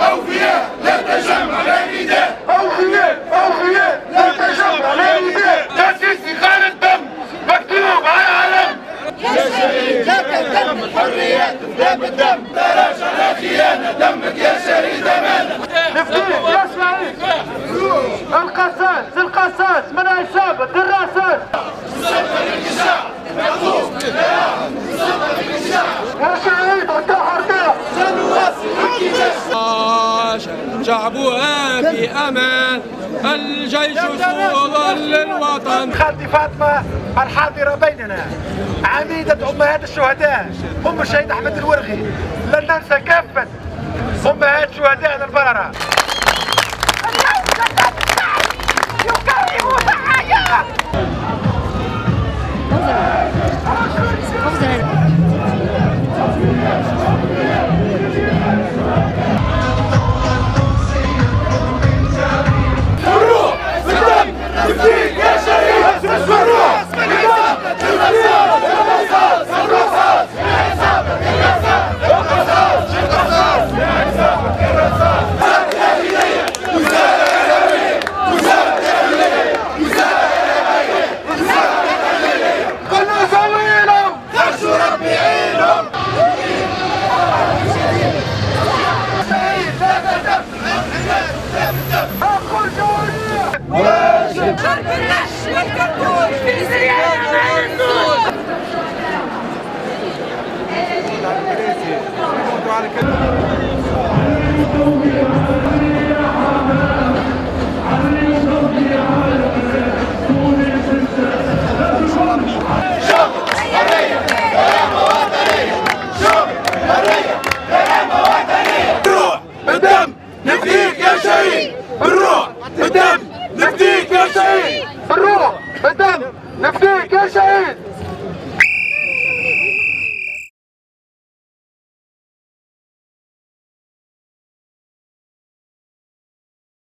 أوفياء لا تجمع لا نداء. أوفياء أوفياء لا تجمع لا نداء. تأسيس خان الدم مكتوب على علم يا شهيد لا تهتم الحريات لا بالدم. بلاش على خيانة دمك يا شهيد شعبها في أمان. الجيش صولا للوطن. خالتي فاطمة الحاضرة بيننا. عميدة أمهات الشهداء. أم الشهيد أحمد الورغي. لن ننسى كافة أمهات شهدائنا البررة только наш, только твой, ты зря на Thank you. Meu filho, deixa aí!